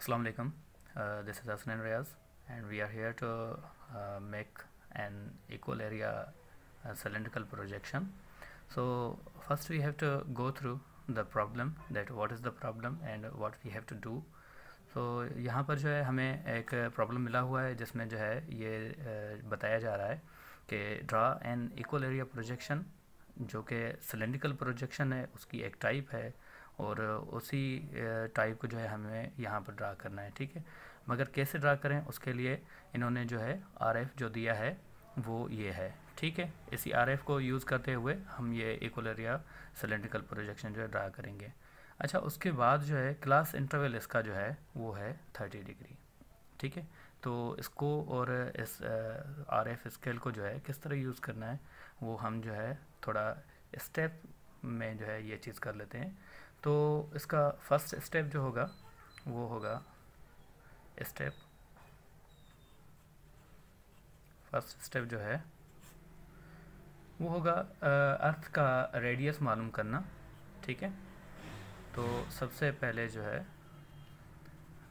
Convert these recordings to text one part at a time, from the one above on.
Assalamu alaikum. Uh, this is Hasnan Riaz, and we are here to uh, make an equal area uh, cylindrical projection. So first we have to go through the problem that what is the problem and what we have to do. so, यहाँ पर जो है हमें एक problem मिला हुआ है जिसमें जो है ये uh, बताया जा रहा है कि draw an equal area projection जो कि सिलेंड्रिकल प्रोजेक्शन है उसकी एक टाइप है और उसी टाइप को जो है हमें यहाँ पर ड्रा करना है, ठीक है? मगर कैसे ड्रा करें? उसके लिए इन्होंने जो है आरएफ जो दिया है, वो ये है, ठीक है? इसी आरएफ को यूज़ करते हुए हम ये इक्वल एरिया सिलेंड्रिकल प्रोजेक्शन जो है ड्रा करेंगे। अच्छा उसके बाद जो है क्लास इंटरवल इसका जो है, वो है थर्टी डिग्री ठीक है? तो इसको और इस आर एफ़ स्केल को जो है किस तरह यूज़ करना है, वो हम जो है थोड़ा स्टेप में जो है ये चीज़ कर लेते हैं। तो इसका फ़र्स्ट स्टेप जो होगा, वो होगा स्टेप फ़र्स्ट स्टेप जो है, वो होगा अर्थ का रेडियस मालूम करना, ठीक है? तो सबसे पहले जो है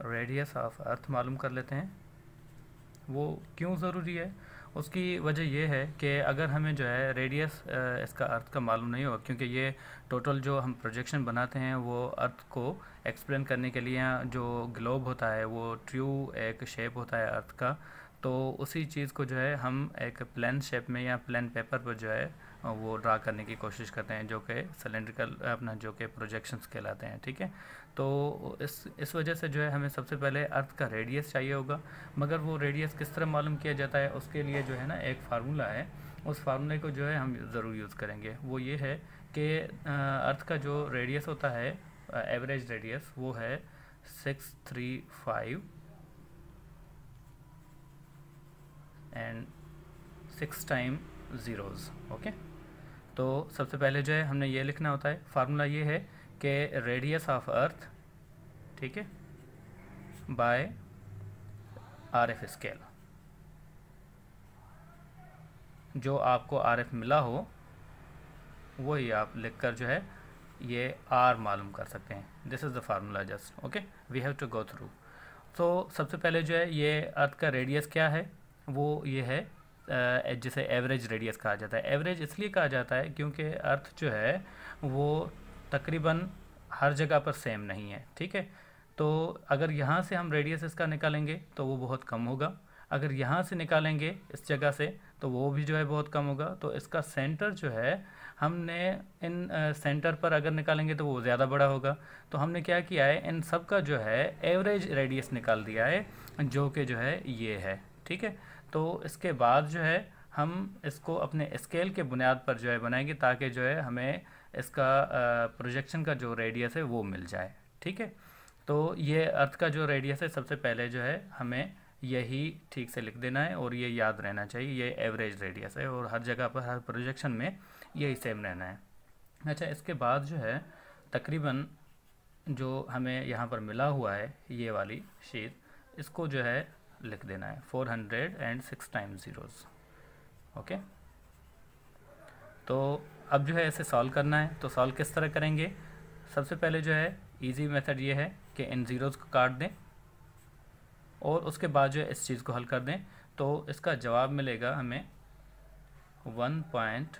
रेडियस ऑफ़ अर्थ मालूम कर लेते हैं। वो क्यों ज़रूरी है? उसकी वजह यह है कि अगर हमें जो है रेडियस इसका अर्थ का मालूम नहीं होगा, क्योंकि ये टोटल जो हम प्रोजेक्शन बनाते हैं, वो अर्थ को एक्सप्लेन करने के लिए जो ग्लोब होता है, वो ट्रू एक शेप होता है अर्थ का तो उसी चीज़ को जो है हम एक प्लान शेप में या प्लान पेपर पर जो है, वो ड्रा करने की कोशिश करते हैं, जो कि सिलेंड्रिकल अपना जो कि प्रोजेक्शंस कहलाते हैं, ठीक है? तो इस इस वजह से जो है हमें सबसे पहले अर्थ का रेडियस चाहिए होगा। मगर वो रेडियस किस तरह मालूम किया जाता है, उसके लिए जो है ना एक फार्मूला है। उस फार्मूले को जो है हम ज़रूर यूज़ करेंगे। वो ये है कि अर्थ का जो रेडियस होता है एवरेज रेडियस वो है six three five and six time zeros okay तो सबसे पहले जो है हमने ये लिखना होता है। फार्मूला ये है कि रेडियस ऑफ़ अर्थ ठीक है बाय आर एफ़ स्केल जो आपको आर एफ़ मिला हो, वही आप लिखकर जो है, ये आर मालूम कर सकते हैं। This is the formula just okay we have to go through तो सबसे पहले जो है, ये अर्थ का रेडियस क्या है? वो ये है जिसे एवरेज रेडियस कहा जाता है। एवरेज इसलिए कहा जाता है क्योंकि अर्थ जो है, वो तकरीबन हर जगह पर सेम नहीं है, ठीक है? तो अगर यहाँ से हम रेडियस इसका निकालेंगे तो वो बहुत कम होगा। अगर यहाँ से निकालेंगे इस जगह से तो वो भी जो है बहुत कम होगा। तो इसका सेंटर जो है, हमने इन सेंटर पर अगर निकालेंगे तो वो ज़्यादा बड़ा होगा। तो हमने क्या किया है, इन सब का जो है एवरेज रेडियस निकाल दिया है, जो कि जो है ये है, ठीक है? तो इसके बाद जो है, हम इसको अपने स्केल के बुनियाद पर जो है बनाएँगे, ताकि जो है हमें इसका प्रोजेक्शन का जो रेडियस है वो मिल जाए, ठीक है? तो ये अर्थ का जो रेडियस है, सबसे पहले जो है हमें यही ठीक से लिख देना है और ये याद रहना चाहिए, ये एवरेज रेडियस है और हर जगह पर, हर प्रोजेक्शन में यही सेम रहना है। अच्छा इसके बाद जो है तकरीबन जो हमें यहाँ पर मिला हुआ है, ये वाली शीट इसको जो है लिख देना है four hundred and six time zeros okay तो अब जो है इसे सॉल्व करना है। तो सॉल्व किस तरह करेंगे? सबसे पहले जो है इजी मेथड ये है कि इन ज़ीरोज़ को काट दें और उसके बाद जो है इस चीज़ को हल कर दें। तो इसका जवाब मिलेगा हमें one point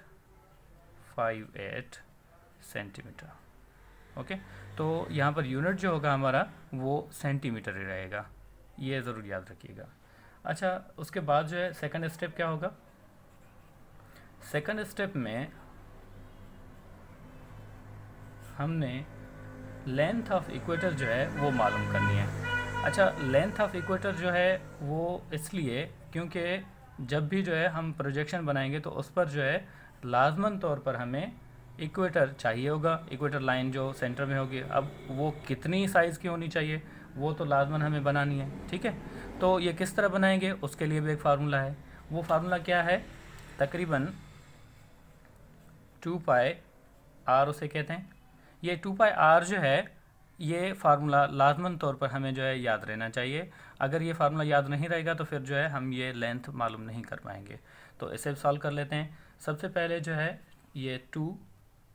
five eight centimetre okay? तो यहाँ पर यूनिट जो होगा हमारा, वो सेंटीमीटर ही रहेगा। ये ज़रूर याद रखिएगा। अच्छा उसके बाद जो है सेकंड स्टेप क्या होगा? सेकंड स्टेप में हमने लेंथ ऑफ़ इक्वेटर जो है वो मालूम करनी है। अच्छा लेंथ ऑफ़ इक्वेटर जो है वो इसलिए क्योंकि जब भी जो है हम प्रोजेक्शन बनाएँगे तो उस पर जो है लाजमन तौर पर हमें इक्वेटर चाहिए होगा। इक्वेटर लाइन जो सेंटर में होगी, अब वो कितनी साइज़ की होनी चाहिए, वो तो लाजमन हमें बनानी है, ठीक है? तो ये किस तरह बनाएँगे, उसके लिए भी एक फार्मूला है। वो फार्मूला क्या है? तकरीबन टू पाए आर उसे कहते हैं। ये टू पाई आर जो है, ये फार्मूला लाजमन तौर पर हमें जो है याद रहना चाहिए। अगर ये फार्मूला याद नहीं रहेगा तो फिर जो है हम ये लेंथ मालूम नहीं कर पाएँगे। तो इसे सॉल्व कर लेते हैं। सबसे पहले जो है ये टू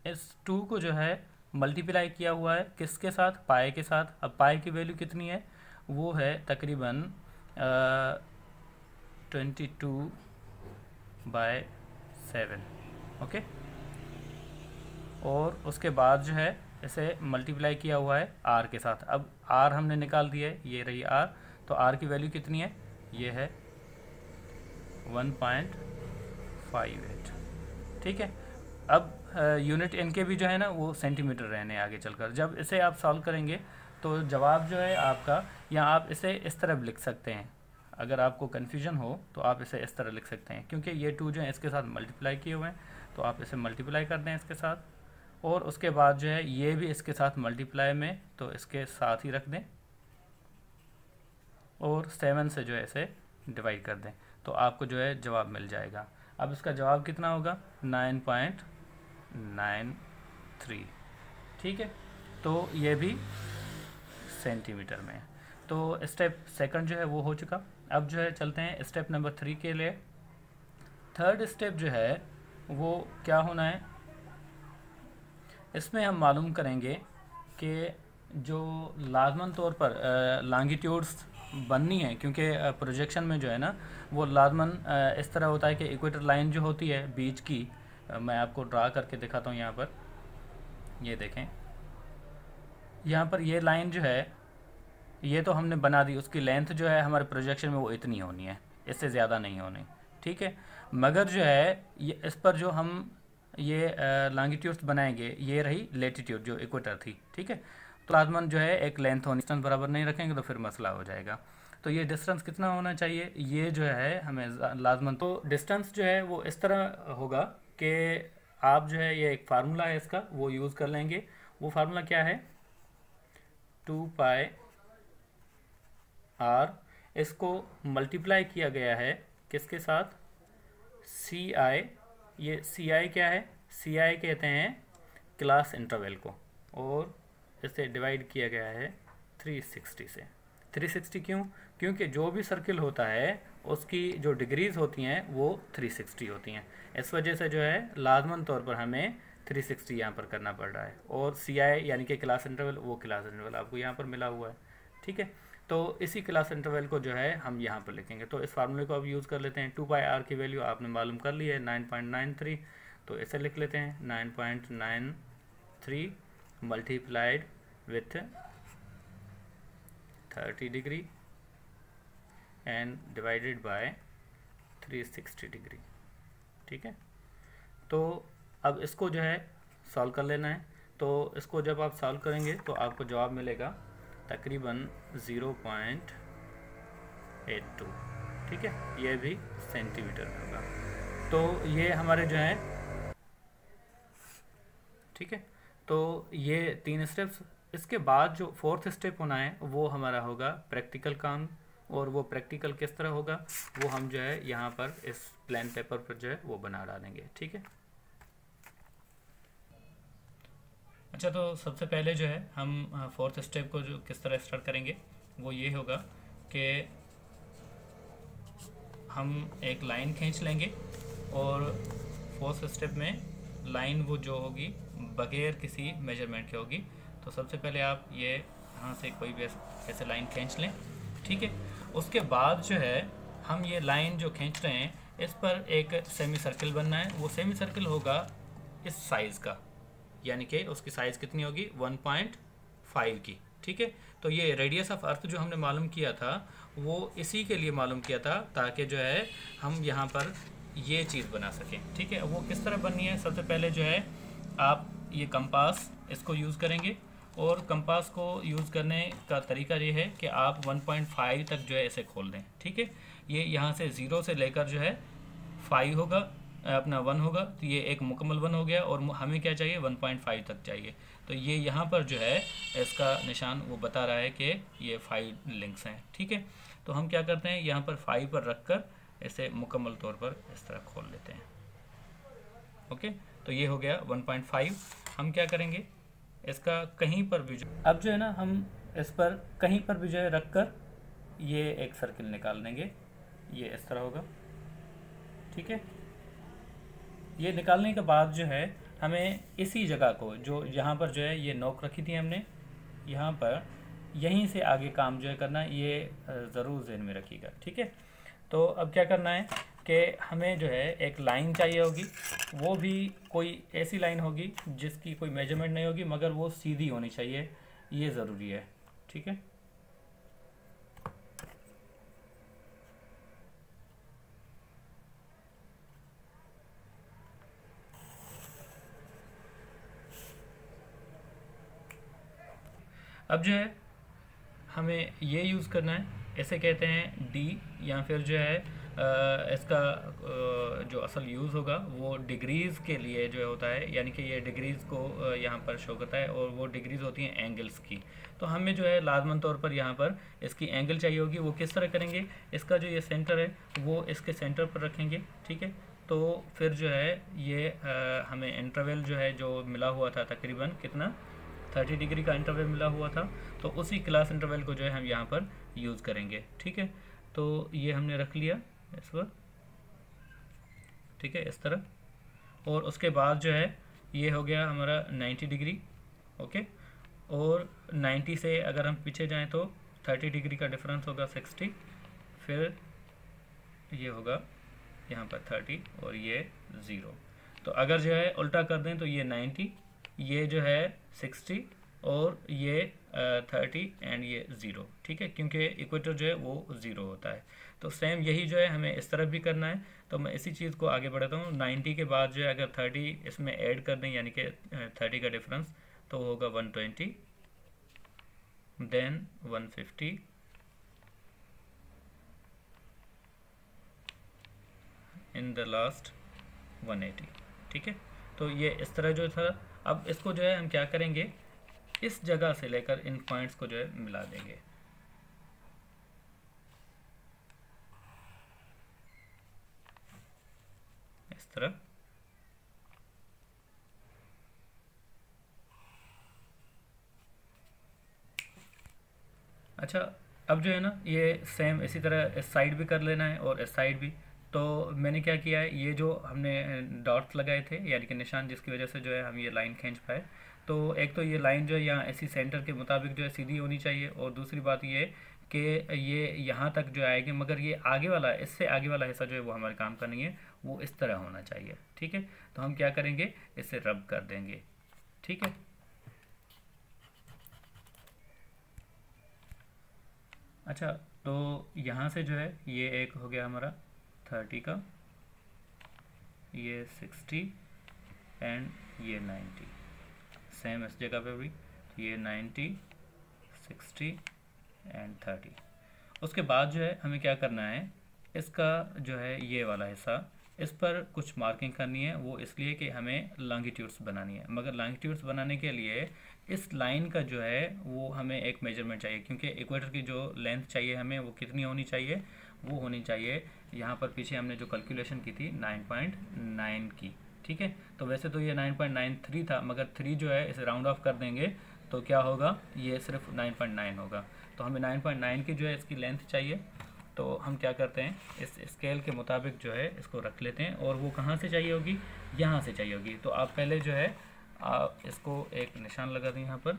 इस टू को जो है मल्टीप्लाई किया हुआ है किसके साथ? पाए के साथ। अब पाए की वैल्यू कितनी है? वो है तकरीबन twenty two by seven okay और उसके बाद जो है, इसे मल्टीप्लाई किया हुआ है आर के साथ। अब आर हमने निकाल दिया है, ये रही आर तो आर की वैल्यू कितनी है? ये है वन पॉइंट फाइव एट ठीक है? अब यूनिट इनके भी जो है ना, वो सेंटीमीटर रहने आगे चलकर। जब इसे आप सॉल्व करेंगे तो जवाब जो है आपका, या आप इसे इस तरह लिख सकते हैं। अगर आपको कन्फ्यूज़न हो तो आप इसे इस तरह लिख सकते हैं। क्योंकि ये टू जो है, इसके साथ मल्टीप्लाई किए हुए हैं तो आप इसे मल्टीप्लाई कर दें इसके साथ। और उसके बाद जो है, ये भी इसके साथ मल्टीप्लाई में तो इसके साथ ही रख दें। और सेवन से जो है, इसे डिवाइड कर दें। तो आपको जो है, जवाब मिल जाएगा। अब इसका जवाब कितना होगा? नाइन पॉइंट नाइन थ्री ठीक है? तो ये भी सेंटीमीटर में है। तो स्टेप सेकंड जो है, वो हो चुका। अब जो है, चलते हैं स्टेप नंबर थ्री के लिए। थर्ड स्टेप जो है, वो क्या होना है? इसमें हम मालूम करेंगे कि जो लाजमन तौर पर लॉन्गिट्यूड्स बननी है, क्योंकि प्रोजेक्शन में जो है ना, वो लाजमन इस तरह होता है कि इक्वेटर लाइन जो होती है बीच की मैं आपको ड्रा करके दिखाता हूँ यहाँ पर। ये देखें। यहाँ पर ये लाइन जो है, ये तो हमने बना दी, उसकी लेंथ जो है हमारे प्रोजेक्शन में वो इतनी होनी है, इससे ज़्यादा नहीं होनी, ठीक है? मगर जो है, ये, इस पर जो हम ये लॉन्गिट्यूड्स बनाएँगे। ये रही लेटीट्यूड जो इक्वेटर थी, ठीक है? तो लाजमन जो है एक लेंथ होनी डिस्टेंस बराबर नहीं रखेंगे तो फिर मसला हो जाएगा। तो ये डिस्टेंस कितना होना चाहिए? ये जो है हमें लाजमन तो डिस्टेंस जो है वो इस तरह होगा कि आप जो है, ये एक फार्मूला है इसका, वो यूज़ कर लेंगे। वो फार्मूला क्या है? टू पाई आर इसको मल्टीप्लाई किया गया है किसके साथ? सी आई ये सी आई क्या है? सी आई कहते हैं क्लास इंटरवल को। और इसे डिवाइड किया गया है 360 से। 360 क्यों? क्योंकि जो भी सर्किल होता है, उसकी जो डिग्रीज होती हैं, वो 360 होती हैं। इस वजह से जो है, लाजमन तौर पर हमें 360 सिक्सटी यहाँ पर करना पड़ रहा है। और सी आई यानी कि क्लास इंटरवल वो क्लास इंटरवल आपको यहाँ पर मिला हुआ है। ठीक है? तो इसी क्लास इंटरवल को जो है हम यहाँ पर लिखेंगे। तो इस फार्मूले को अब यूज़ कर लेते हैं। टू बाई आर की वैल्यू आपने मालूम कर ली है नाइन पॉइंट नाइन थ्री तो इसे लिख लेते हैं। Nine point nine three multiplied with thirty degree and divided by three sixty degree ठीक है? तो अब इसको जो है सॉल्व कर लेना है। तो इसको जब आप सॉल्व करेंगे तो आपको जवाब मिलेगा तकरीबन ज़ीरो पॉइंट एट टू। ठीक है? ये भी सेंटीमीटर में होगा। तो ये हमारे जो हैं, ठीक है? तो ये तीन स्टेप्स इसके बाद जो फोर्थ स्टेप होना है, वो हमारा होगा प्रैक्टिकल काम, और वो प्रैक्टिकल किस तरह होगा, वो हम जो है यहाँ पर इस प्लान पेपर पर जो है वो बना डालेंगे। ठीक है? अच्छा तो सबसे पहले जो है, हम फोर्थ स्टेप को जो किस तरह स्टार्ट करेंगे, वो ये होगा कि हम एक लाइन खींच लेंगे और फोर्थ स्टेप में लाइन वो जो होगी, बगैर किसी मेज़रमेंट के होगी। तो सबसे पहले आप ये यहाँ से कोई भी ऐसे लाइन खींच लें, ठीक है? उसके बाद जो है, हम ये लाइन जो खींच रहे हैं, इस पर एक सेमी सर्किल बनना है। वो सेमी सर्किल होगा इस साइज़ का। यानी कि उसकी साइज़ कितनी होगी? 1.5 की। ठीक है? तो ये रेडियस ऑफ़ अर्थ जो हमने मालूम किया था, वो इसी के लिए मालूम किया था ताकि जो है, हम यहाँ पर ये चीज़ बना सकें। ठीक है? वो किस तरह बननी है? सबसे पहले जो है, आप ये कंपास इसको यूज़ करेंगे और कंपास को यूज़ करने का तरीका ये है कि आप 1.5 तक जो है इसे खोल दें। ठीक है? ये यहाँ से ज़ीरो से लेकर जो है फाइव होगा। अपना वन होगा तो ये एक मुकम्मल वन हो गया और हमें क्या चाहिए? 1.5 तक चाहिए। तो ये यहाँ पर जो है, इसका निशान वो बता रहा है कि ये फाइव लिंक्स हैं, ठीक है? तो हम क्या करते हैं, यहाँ पर फाइव पर रख कर इसे मुकम्मल तौर पर इस तरह खोल लेते हैं। ओके? तो ये हो गया 1.5 हम क्या करेंगे? इसका कहीं पर भी जो अब जो है ना, हम इस पर कहीं पर भी जो है रख कर ये एक सर्किल निकाल देंगे। ये इस तरह होगा, ठीक है? ये निकालने के बाद जो है, हमें इसी जगह को, जो यहाँ पर जो है, ये नोक रखी थी हमने, यहाँ पर यहीं से आगे काम जो है करना, ये ज़रूर जहन में रखिएगा, ठीक है? तो अब क्या करना है कि हमें जो है, एक लाइन चाहिए होगी, वो भी कोई ऐसी लाइन होगी जिसकी कोई मेज़रमेंट नहीं होगी, मगर वो सीधी होनी चाहिए, ये ज़रूरी है, ठीक है? अब जो है हमें ये यूज़ करना है। ऐसे कहते हैं डी या फिर जो है आ, इसका आ, जो असल यूज़ होगा वो डिग्रीज़ के लिए जो होता है। यानी कि ये डिग्रीज़ को यहाँ पर शो करता है और वो डिग्रीज़ होती हैं एंगल्स की। तो हमें जो है लाजमन तौर पर यहाँ पर इसकी एंगल चाहिए होगी। वो किस तरह करेंगे? इसका जो ये सेंटर है वो इसके सेंटर पर रखेंगे ठीक है? तो फिर जो है ये आ, हमें इंटरवल जो है जो मिला हुआ था तकरीबन कितना? थर्टी डिग्री का इंटरवल मिला हुआ था तो उसी क्लास इंटरवल को जो है हम यहाँ पर यूज़ करेंगे, ठीक है? तो ये हमने रख लिया इस पर ठीक है, इस तरह। और उसके बाद जो है, ये हो गया हमारा 90 डिग्री, ओके? और 90 से अगर हम पीछे जाएँ तो 30 डिग्री का डिफरेंस होगा 60 फिर ये होगा यहाँ पर 30 और ये ज़ीरो तो अगर जो है उल्टा कर दें तो ये 90 ये जो है 60 और ये थर्टी एंड ये ज़ीरो ठीक है? क्योंकि इक्वेटर जो है वो ज़ीरो होता है। तो सेम यही जो है हमें इस तरफ़ भी करना है। तो मैं इसी चीज़ को आगे बढ़ाता हूँ। नाइन्टी के बाद जो है अगर थर्टी इसमें ऐड कर दें, यानी कि थर्टी का डिफरेंस तो होगा one twenty then one fifty in the last one eighty ठीक है? तो ये इस तरह जो था। अब इसको जो है हम क्या करेंगे? इस जगह से लेकर इन पॉइंट्स को जो है मिला देंगे। इस तरह। अच्छा अब जो है ना, ये सेम इसी तरह इस साइड भी कर लेना है और इस साइड भी। तो मैंने क्या किया है, ये जो हमने डॉट्स लगाए थे, यानी कि निशान जिसकी वजह से जो है हम ये लाइन खींच पाए तो एक तो ये लाइन जो है यहाँ ऐसी सेंटर के मुताबिक जो है सीधी होनी चाहिए और दूसरी बात ये कि ये यहाँ तक जो आएगी, मगर ये आगे वाला, इससे आगे वाला हिस्सा जो है वो हमारे काम का नहीं है, वो इस तरह होना चाहिए, ठीक है? तो हम क्या करेंगे, इसे रब कर देंगे, ठीक है? अच्छा तो यहाँ से जो है ये एक हो गया हमारा थर्टी का, ये सिक्सटी एंड ये नाइन्टी सेम इस जगह पे भी, ये नाइन्टी सिक्सटी एंड थर्टी। उसके बाद जो है, हमें क्या करना है, इसका जो है ये वाला हिस्सा, इस पर कुछ मार्किंग करनी है, वो इसलिए कि हमें लॉन्गिट्यूड्स बनानी है। मगर लॉन्गिट्यूड्स बनाने के लिए, इस लाइन का जो है, वो हमें एक मेज़रमेंट चाहिए, क्योंकि इक्वेटर की जो लेंथ चाहिए हमें, वो कितनी होनी चाहिए, वो होनी चाहिए यहाँ पर पीछे हमने जो कैलकुलेशन की थी 9.9 की, ठीक है? तो वैसे तो ये 9.93 था, मगर 3 जो है, इसे राउंड ऑफ़ कर देंगे तो क्या होगा? ये सिर्फ़ 9.9 होगा। तो हमें 9.9 की जो है, इसकी लेंथ चाहिए। तो हम क्या करते हैं, इस स्केल के मुताबिक जो है, इसको रख लेते हैं, और वो कहाँ से चाहिए होगी? यहाँ से चाहिए होगी। तो आप पहले जो है, आप इसको एक निशान लगा दें यहाँ पर।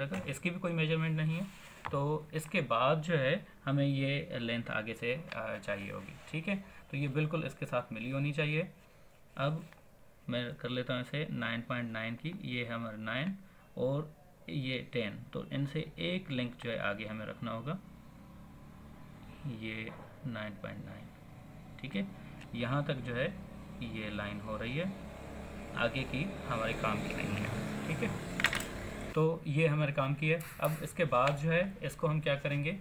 तरह का, इसकी भी कोई मेज़रमेंट नहीं है। तो इसके बाद जो है, हमें ये लेंथ आगे से चाहिए होगी, ठीक है? तो ये बिल्कुल इसके साथ मिली होनी चाहिए। अब मैं कर लेता हूँ इसे 9.9 की, ये है हमारा नाइन और ये टेन तो इनसे एक लिंक जो है, आगे हमें रखना होगा। ये 9.9 ठीक है? यहाँ तक जो है, ये लाइन हो रही है। आगे की हमारे काम की नहीं है, ठीक है? तो ये हमारे काम की है। अब इसके बाद जो है, इसको हम क्या करेंगे?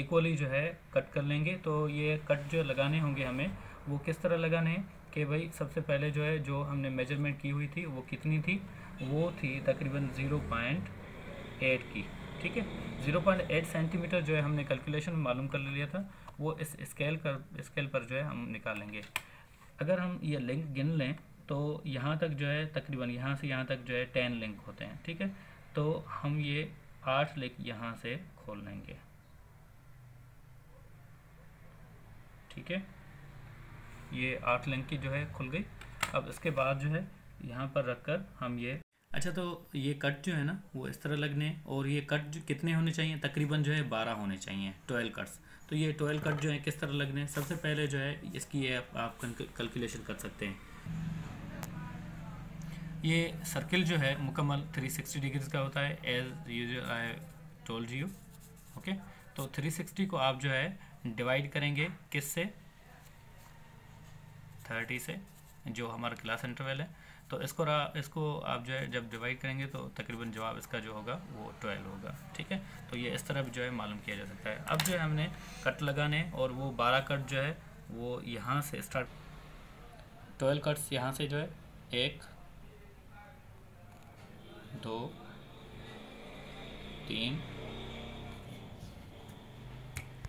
इक्वली जो है कट कर लेंगे। तो ये कट जो लगाने होंगे हमें, वो किस तरह लगाने हैं? कि भाई सबसे पहले जो है, जो हमने मेज़रमेंट की हुई थी, वो कितनी थी? वो थी तकरीबन ज़ीरो पॉइंट एट की, ठीक है? ज़ीरो पॉइंट एट सेंटीमीटर जो है, हमने कैलकुलेशन मालूम कर लिया था। वो इस स्केल कर स्केल पर जो है, हम निकालेंगे। अगर हम ये लिंक गिन लें तो यहाँ तक जो है तकरीबन यहाँ से यहाँ तक जो है टेन लिंक होते हैं ठीक है? तो हम ये आठ लिंक यहाँ से खोल लेंगे। ठीक है? ये आठ लिंक की जो है खुल गई। अब इसके बाद जो है यहाँ पर रख कर हम ये अच्छा तो ये कट जो है ना वो इस तरह लगने और ये कट जो कितने होने चाहिए? तकरीबन जो है बारह होने चाहिए ट्वेल्व कट्स तो ये ट्वेल्व कट जो है किस तरह लगने? सबसे पहले जो है इसकी ये आप, आप कैलकुलेशन कर सकते हैं। ये सर्किल जो है मुकम्मल 360 डिग्रीज का होता है as you I told you okay तो 360 को आप जो है डिवाइड करेंगे किस से 30 से, जो हमारा क्लास इंटरवल है। तो इसको इसको आप जो है जब डिवाइड करेंगे तो तकरीबन जवाब इसका जो होगा, वो ट्वेल्व होगा, ठीक है? तो ये इस तरह भी जो है मालूम किया जा सकता है। अब जो है हमने कट लगाने और वो बारह कट जो है, वो यहाँ से स्टार्ट ट्वेल्व कट्स यहाँ से जो है, एक दो, तीन।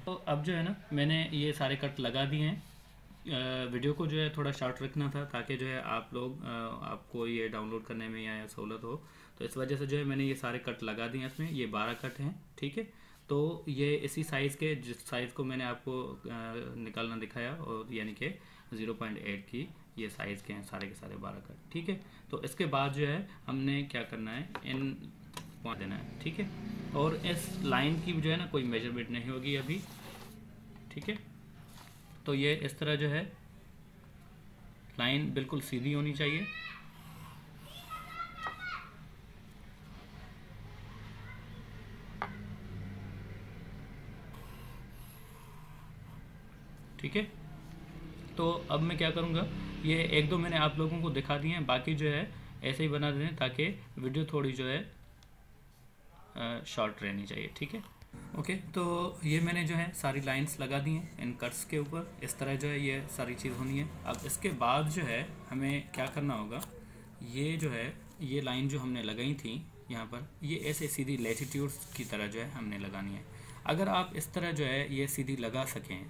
तो अब जो है ना, मैंने ये सारे कट लगा दिए हैं। वीडियो को जो है थोड़ा शॉर्ट रखना था ताकि जो है आप लोग आपको ये डाउनलोड करने में या सहूलत हो। तो इस वजह से जो है मैंने ये सारे कट लगा दिए हैं इसमें। ये बारह कट हैं, ठीक है? तो ये इसी साइज़ के, जिस साइज़ को मैंने आपको निकालना दिखाया, और यानी कि ज़ीरो पॉइंट एट की ये साइज़ के हैं सारे के सारे बारह कट, ठीक है? तो इसके बाद जो है, हमने क्या करना है? इन पॉइंट देना है, ठीक है? और इस लाइन की जो है ना, कोई मेज़रमेंट नहीं होगी अभी, ठीक है? तो ये इस तरह जो है लाइन बिल्कुल सीधी होनी चाहिए। ठीक है? तो अब मैं क्या करूँगा? ये एक दो मैंने आप लोगों को दिखा दिए हैं, बाकी जो है, ऐसे ही बना दें ताकि वीडियो थोड़ी जो है शॉर्ट रहनी चाहिए, ठीक है? ओके तो ये मैंने जो है, सारी लाइंस लगा दी हैं इन कट्स के ऊपर। इस तरह जो है, ये सारी चीज़ होनी है। अब इसके बाद जो है, हमें क्या करना होगा? ये जो है, ये लाइन जो हमने लगाई थी, यहाँ पर, ये ऐसे सीधी लेटीट्यूड्स की तरह जो है, हमने लगानी है। अगर आप इस तरह जो है, ये सीधी लगा सकें,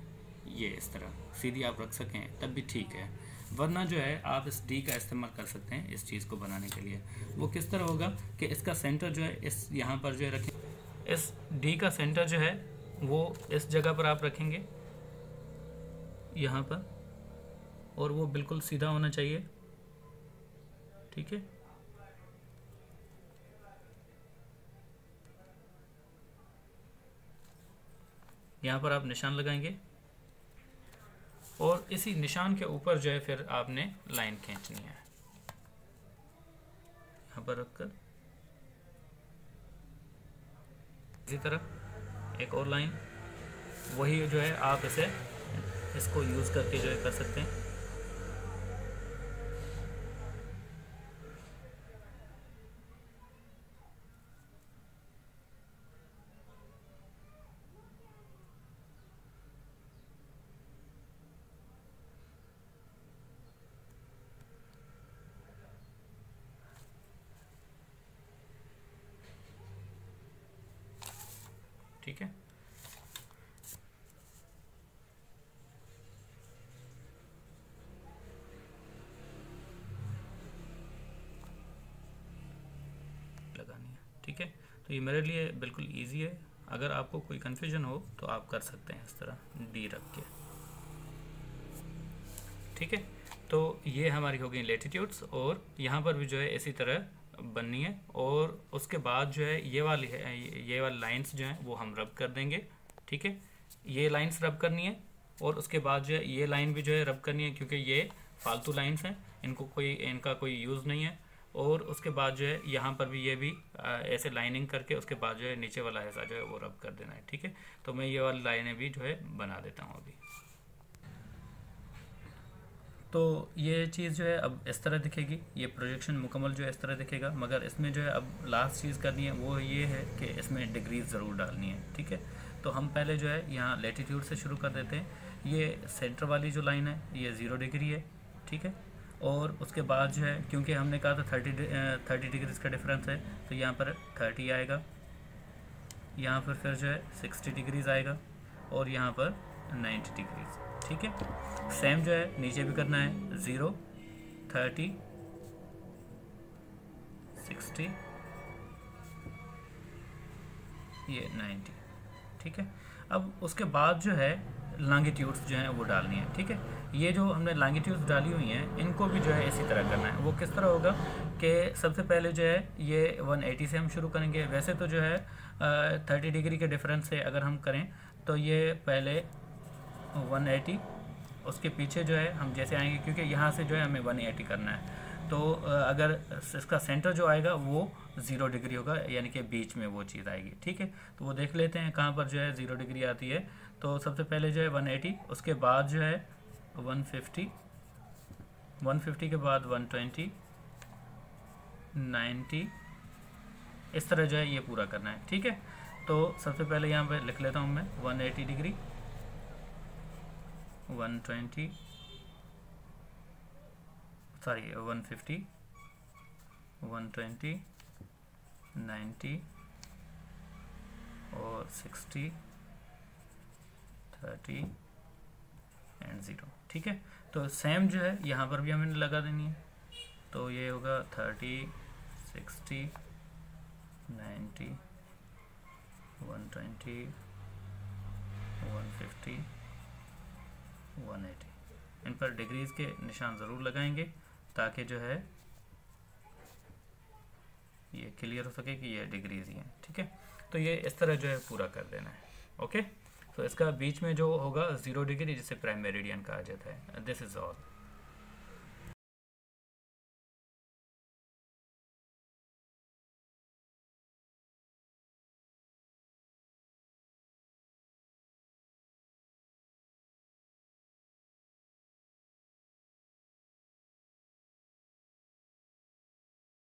ये इस तरह, सीधी आप रख सकें, तब भी ठीक है। वरना जो है आप इस डी का इस्तेमाल कर सकते हैं इस चीज़ को बनाने के लिए। वो किस तरह होगा कि इसका सेंटर जो है इस यहाँ पर जो है रखें। इस डी का सेंटर जो है वो इस जगह पर आप रखेंगे। यहाँ पर। और वो बिल्कुल सीधा होना चाहिए। ठीक है? यहाँ पर आप निशान लगाएँगे। और इसी निशान के ऊपर जो है फिर आपने लाइन खींचनी है। यहाँ पर रखकर। इसी तरह एक और लाइन। वही जो है आप इसे, इसको यूज़ करके जो है कर सकते हैं। ठीक है? लगानी है, ठीक है? तो ये मेरे लिए बिल्कुल इजी है। अगर आपको कोई कन्फ्यूज़न हो तो आप कर सकते हैं इस तरह डी रख के। ठीक है? तो ये हमारी हो गई लेटीट्यूड्स और यहाँ पर भी जो है इसी तरह बननी है और उसके बाद जो है, ये वाली है, ये वाली लाइंस जो हैं, वो हम रब कर देंगे, ठीक है? ये लाइंस रब करनी है और उसके बाद जो है, ये लाइन भी जो है रब करनी है क्योंकि ये फालतू लाइंस हैं, इनको कोई, इनका कोई यूज़ नहीं है और उसके बाद जो है, यहाँ पर भी ये भी ऐसे लाइनिंग करके उसके बाद जो है, नीचे वाला हिस्सा जो है, वो रब कर देना है, ठीक है? तो मैं ये वाली लाइनें भी जो है, बना देता हूँ अभी। तो ये चीज़ जो है अब इस तरह दिखेगी, ये प्रोजेक्शन मुकम्मल जो है इस तरह दिखेगा, मगर इसमें जो है अब लास्ट चीज़ करनी है वो ये है कि इसमें डिग्रीज ज़रूर डालनी है, ठीक है? तो हम पहले जो है यहाँ लेटीट्यूड से शुरू कर देते हैं। ये सेंटर वाली जो लाइन है, ये ज़ीरो डिग्री है, ठीक है? और उसके बाद जो है, क्योंकि हमने कहा था थर्टी थर्टी डिग्रीज का डिफरेंस है तो यहाँ पर थर्टी आएगा। यहाँ पर फिर जो है सिक्सटी डिग्रीज़ आएगा और यहाँ पर नाइन्टी डिग्रीज़ ठीक है? सेम जो है, नीचे भी करना है ज़ीरो थर्टी सिक्सटी ये नाइन्टी ठीक है? अब उसके बाद जो है लॉन्गिट्यूड्स जो हैं वो डालनी है, ठीक है? ये जो हमने लॉन्गिट्यूड्स डाली हुई हैं, इनको भी जो है इसी तरह करना है। वो किस तरह होगा कि सबसे पहले जो है, ये 180 से हम शुरू करेंगे। वैसे तो जो है थर्टी डिग्री के डिफरेंस से अगर हम करें तो ये पहले 180 उसके पीछे जो है हम जैसे आएँगे, क्योंकि यहाँ से जो है हमें 180 करना है। तो अगर इसका सेंटर जो आएगा, वो ज़ीरो डिग्री होगा, यानी कि बीच में वो चीज़ आएगी, ठीक है? तो वो देख लेते हैं कहाँ पर जो है ज़ीरो डिग्री आती है। तो सबसे पहले जो है 180 उसके बाद जो है 150 150 के बाद 120 90 इस तरह जो है ये पूरा करना है, ठीक है? तो सबसे पहले यहाँ पे लिख लेता हूँ मैं 180 डिग्री 120 सॉरी 150 120 90 और 60 30 एंड ज़ीरो ठीक है? तो सेम जो है, यहाँ पर भी हमें लगा देनी है। तो ये होगा 30 60 90 120 150 180 इन पर डिग्रीज के निशान ज़रूर लगाएँगे ताकि जो है ये क्लियर हो सके कि ये डिग्रीज ही हैं, ठीक है? तो ये इस तरह जो है पूरा कर देना है ओके तो इसका बीच में जो होगा ज़ीरो डिग्री जिसे प्राइम मेरिडियन कहा जाता है। This is all